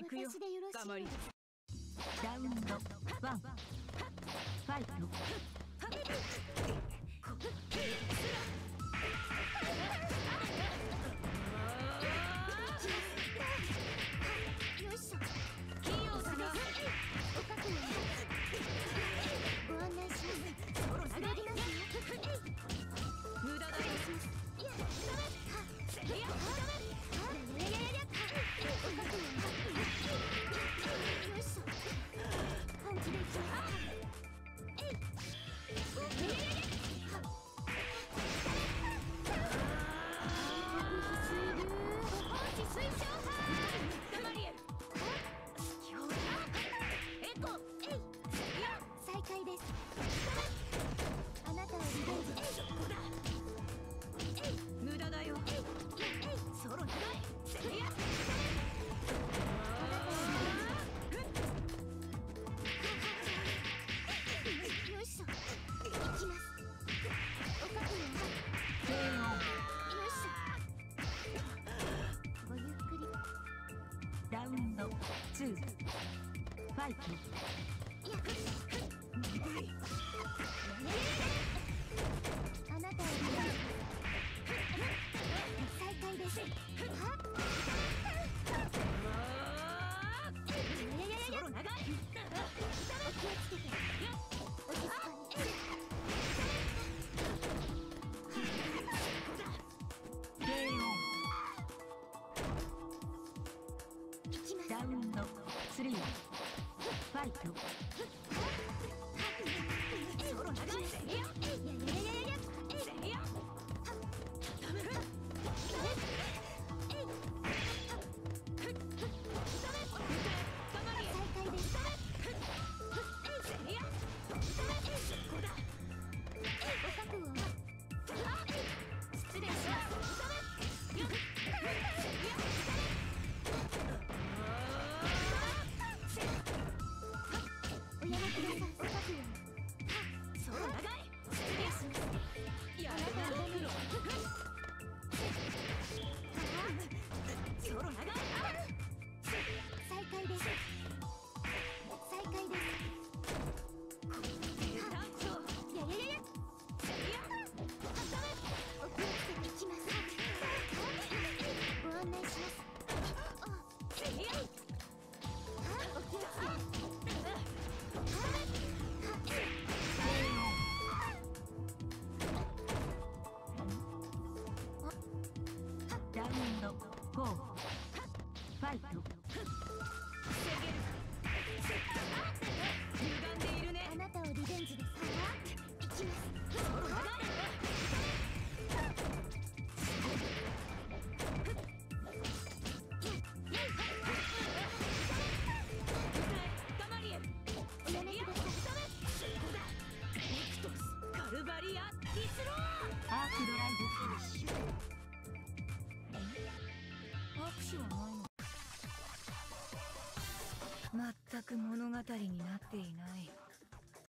行くよ。かまウンドワン。ファイト Ah! ファイト。Salto. 再開です。アークドライブフィニッシュ拍手はないの。全く物語になっていない。